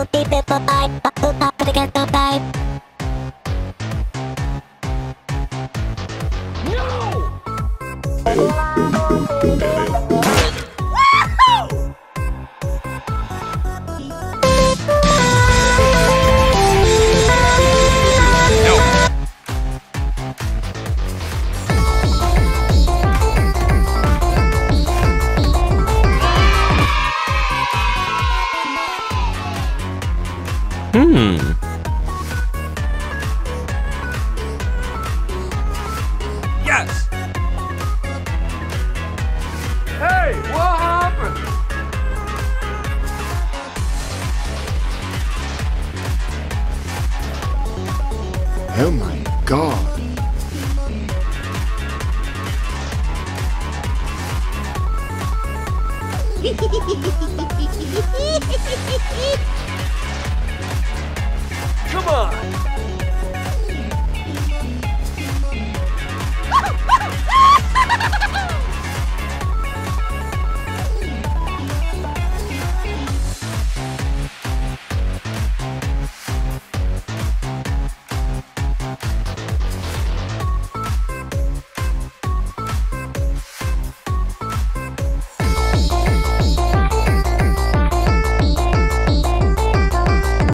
Booty people type, baku tak tergantung type. Hmm. Yes! Hey, what happened? Oh my god.